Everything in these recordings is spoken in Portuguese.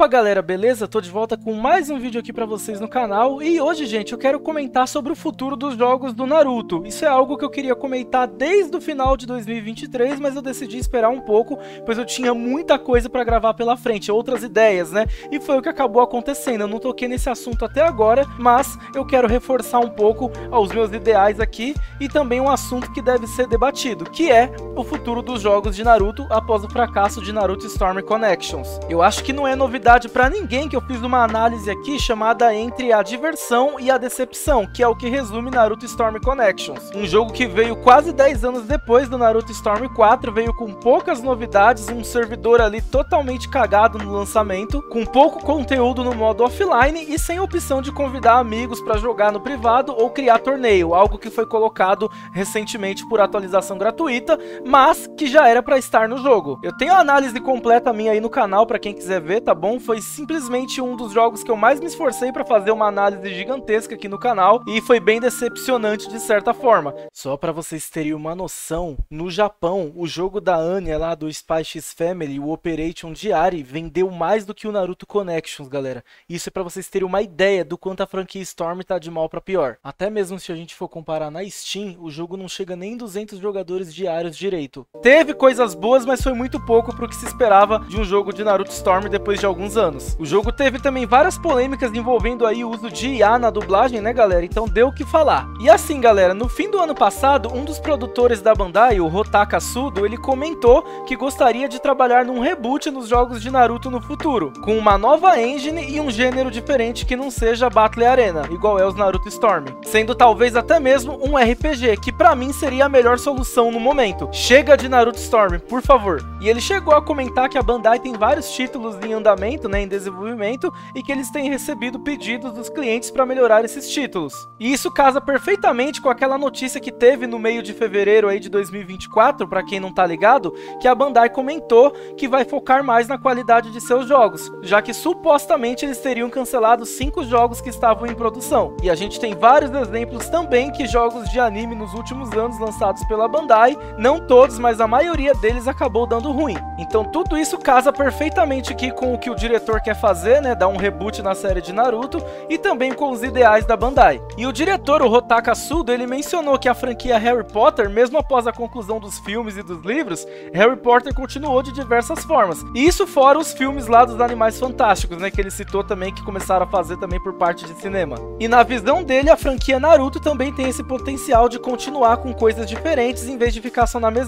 Opa galera, beleza? Tô de volta com mais um vídeo aqui pra vocês no canal e hoje, gente, eu quero comentar sobre o futuro dos jogos do Naruto. Isso é algo que eu queria comentar desde o final de 2023, mas eu decidi esperar um pouco, pois eu tinha muita coisa pra gravar pela frente, outras ideias, né? E foi o que acabou acontecendo. Eu não toquei nesse assunto até agora, mas eu quero reforçar um pouco os meus ideais aqui e também um assunto que deve ser debatido, que é o futuro dos jogos de Naruto após o fracasso de Naruto Storm Connections. Eu acho que não é novidade para ninguém que eu fiz uma análise aqui chamada Entre a Diversão e a Decepção, que é o que resume Naruto Storm Connections. Um jogo que veio quase 10 anos depois do Naruto Storm 4, veio com poucas novidades, um servidor ali totalmente cagado no lançamento, com pouco conteúdo no modo offline e sem opção de convidar amigos para jogar no privado ou criar torneio, algo que foi colocado recentemente por atualização gratuita, mas que já era para estar no jogo. Eu tenho a análise completa minha aí no canal para quem quiser ver, tá bom? Foi simplesmente um dos jogos que eu mais me esforcei para fazer uma análise gigantesca aqui no canal e foi bem decepcionante de certa forma. Só para vocês terem uma noção, no Japão, o jogo da Anya lá do Spy X Family, o Operation Diary, vendeu mais do que o Naruto Connections, galera. Isso é para vocês terem uma ideia do quanto a franquia Storm tá de mal para pior. Até mesmo se a gente for comparar na Steam, o jogo não chega nem 200 jogadores diários direito. Teve coisas boas, mas foi muito pouco pro que se esperava de um jogo de Naruto Storm depois de alguns anos. O jogo teve também várias polêmicas envolvendo aí o uso de IA na dublagem, né, galera? Então deu o que falar. E assim, galera, no fim do ano passado, um dos produtores da Bandai, o Rotaka Sudo, ele comentou que gostaria de trabalhar num reboot nos jogos de Naruto no futuro, com uma nova engine e um gênero diferente que não seja Battle Arena, igual é os Naruto Storm, sendo talvez até mesmo um RPG, que para mim seria a melhor solução no momento. Chega de Naruto Storm, por favor. E ele chegou a comentar que a Bandai tem vários títulos em andamento né, em desenvolvimento, e que eles têm recebido pedidos dos clientes para melhorar esses títulos. E isso casa perfeitamente com aquela notícia que teve no meio de fevereiro aí de 2024, para quem não tá ligado, que a Bandai comentou que vai focar mais na qualidade de seus jogos, já que supostamente eles teriam cancelado cinco jogos que estavam em produção. E a gente tem vários exemplos também que jogos de anime nos últimos anos lançados pela Bandai, não todos, mas a maioria deles acabou dando ruim. Então tudo isso casa perfeitamente aqui com o que o diretor quer fazer, né, dar um reboot na série de Naruto e também com os ideais da Bandai. E o diretor, o Rotaka Sudo, ele mencionou que a franquia Harry Potter, mesmo após a conclusão dos filmes e dos livros, Harry Potter continuou de diversas formas. E isso fora os filmes lá dos Animais Fantásticos, né, que ele citou também que começaram a fazer também por parte de cinema. E na visão dele, a franquia Naruto também tem esse potencial de continuar com coisas diferentes em vez de ficar só na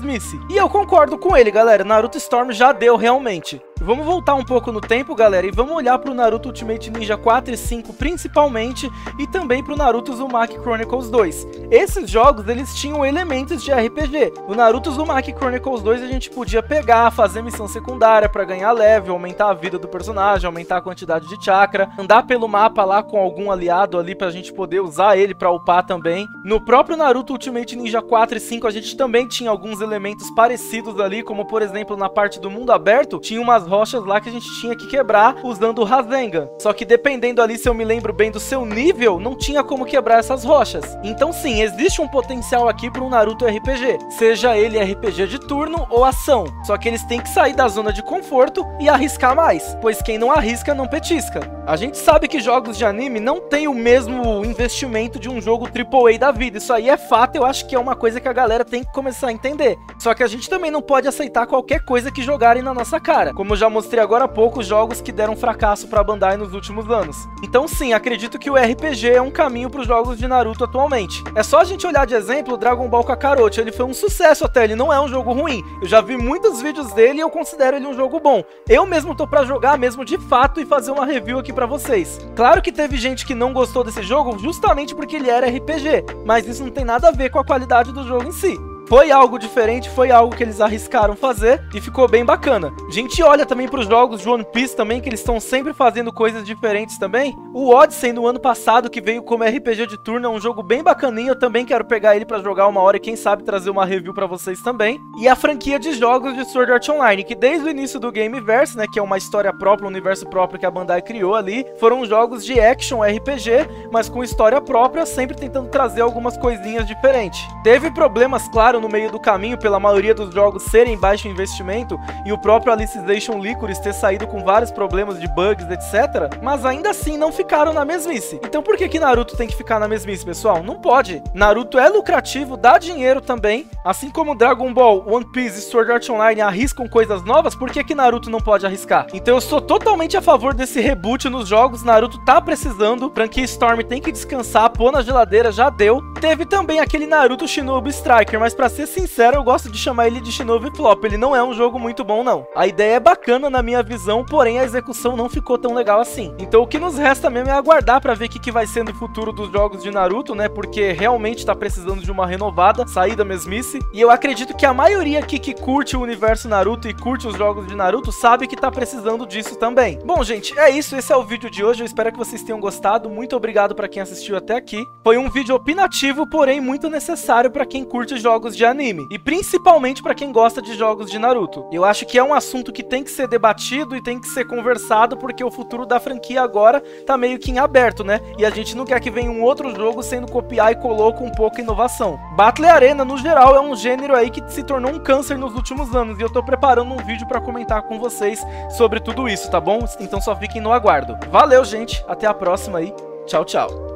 E eu concordo com ele, galera, Naruto Storm já deu realmente. Vamos voltar um pouco no tempo, galera, e vamos olhar para o Naruto Ultimate Ninja 4 e 5 principalmente, e também para o Naruto Uzumaki Chronicles 2. Esses jogos, eles tinham elementos de RPG. O Naruto Uzumaki Chronicles 2 a gente podia pegar, fazer missão secundária para ganhar level, aumentar a vida do personagem, aumentar a quantidade de chakra, andar pelo mapa lá com algum aliado ali para a gente poder usar ele para upar também. No próprio Naruto Ultimate Ninja 4 e 5 a gente também tinha alguns elementos parecidos ali, como por exemplo na parte do mundo aberto, tinha umas rochas lá que a gente tinha que quebrar usando o Rasengan. Só que dependendo ali, se eu me lembro bem do seu nível, não tinha como quebrar essas rochas. Então sim, existe um potencial aqui para um Naruto RPG, seja ele RPG de turno ou ação. Só que eles têm que sair da zona de conforto e arriscar mais, pois quem não arrisca não petisca. A gente sabe que jogos de anime não tem o mesmo investimento de um jogo AAA da vida. Isso aí é fato, eu acho que é uma coisa que a galera tem que começar a entender. Só que a gente também não pode aceitar qualquer coisa que jogarem na nossa cara. Como já mostrei agora há pouco, jogos que deram fracasso para Bandai nos últimos anos. Então sim, acredito que o RPG é um caminho para os jogos de Naruto atualmente. É só a gente olhar de exemplo o Dragon Ball Kakarot, ele foi um sucesso até, ele não é um jogo ruim. Eu já vi muitos vídeos dele e eu considero ele um jogo bom. Eu mesmo tô para jogar mesmo de fato e fazer uma review aqui para vocês. Claro que teve gente que não gostou desse jogo justamente porque ele era RPG, mas isso não tem nada a ver com a qualidade do jogo em si. Foi algo diferente, foi algo que eles arriscaram fazer e ficou bem bacana. A gente olha também para os jogos de One Piece também, que eles estão sempre fazendo coisas diferentes também. O Odyssey no ano passado, que veio como RPG de turno, é um jogo bem bacaninho. Eu também quero pegar ele para jogar uma hora e quem sabe trazer uma review para vocês também. E a franquia de jogos de Sword Art Online, que desde o início do Gameverse, né, que é uma história própria, um universo próprio que a Bandai criou ali, foram jogos de action RPG, mas com história própria, sempre tentando trazer algumas coisinhas diferentes. Teve problemas, claro, no meio do caminho pela maioria dos jogos serem baixo investimento e o próprio Alicization Licorice ter saído com vários problemas de bugs, etc. Mas ainda assim não ficaram na mesmice. Então por que que Naruto tem que ficar na mesmice, pessoal? Não pode. Naruto é lucrativo, dá dinheiro também, assim como Dragon Ball, One Piece e Sword Art Online arriscam coisas novas, por que que Naruto não pode arriscar? Então eu sou totalmente a favor desse reboot nos jogos, Naruto tá precisando, franquia Storm tem que descansar, pôr na geladeira, já deu. Teve também aquele Naruto Shinobi Striker, mas pra ser sincero, eu gosto de chamar ele de Shinobi Flop, ele não é um jogo muito bom não. A ideia é bacana na minha visão, porém a execução não ficou tão legal assim. Então o que nos resta mesmo é aguardar pra ver o que, que vai ser no futuro dos jogos de Naruto, né, porque realmente tá precisando de uma renovada, sair da mesmice, e eu acredito que a maioria aqui que curte o universo Naruto e curte os jogos de Naruto sabe que tá precisando disso também. Bom, gente, é isso, esse é o vídeo de hoje, eu espero que vocês tenham gostado, muito obrigado pra quem assistiu até aqui. Foi um vídeo opinativo, porém muito necessário pra quem curte jogos de anime, e principalmente pra quem gosta de jogos de Naruto. Eu acho que é um assunto que tem que ser debatido e tem que ser conversado, porque o futuro da franquia agora tá meio que em aberto, né? E a gente não quer que venha um outro jogo sendo copiar e colou com pouca inovação. Battle Arena, no geral, é um gênero aí que se tornou um câncer nos últimos anos, e eu tô preparando um vídeo pra comentar com vocês sobre tudo isso, tá bom? Então só fiquem no aguardo. Valeu, gente, até a próxima aí, tchau, tchau.